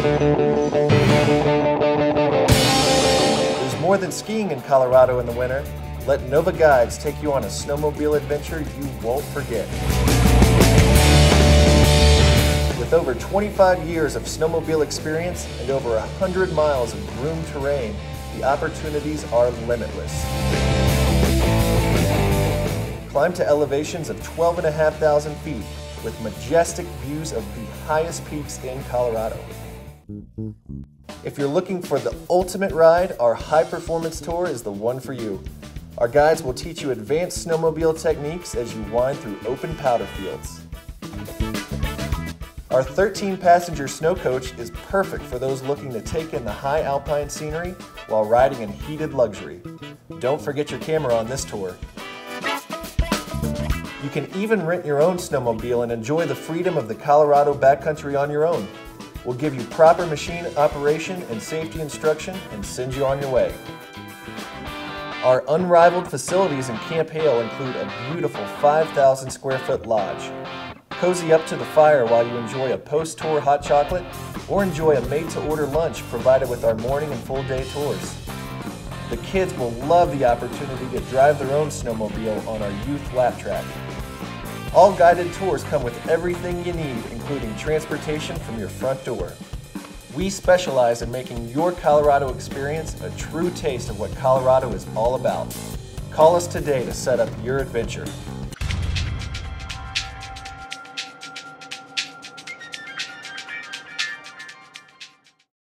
There's more than skiing in Colorado in the winter. Let Nova Guides take you on a snowmobile adventure you won't forget. With over 25 years of snowmobile experience and over 100 miles of groomed terrain, the opportunities are limitless. Climb to elevations of 12,500 feet with majestic views of the highest peaks in Colorado. If you're looking for the ultimate ride, our high performance tour is the one for you. Our guides will teach you advanced snowmobile techniques as you wind through open powder fields. Our 13 passenger snow coach is perfect for those looking to take in the high alpine scenery while riding in heated luxury. Don't forget your camera on this tour. You can even rent your own snowmobile and enjoy the freedom of the Colorado backcountry on your own. We'll give you proper machine operation and safety instruction and send you on your way. Our unrivaled facilities in Camp Hale include a beautiful 5,000 square foot lodge. Cozy up to the fire while you enjoy a post-tour hot chocolate or enjoy a made-to-order lunch provided with our morning and full-day tours. The kids will love the opportunity to drive their own snowmobile on our youth lap track. All guided tours come with everything you need, including transportation from your front door. We specialize in making your Colorado experience a true taste of what Colorado is all about. Call us today to set up your adventure.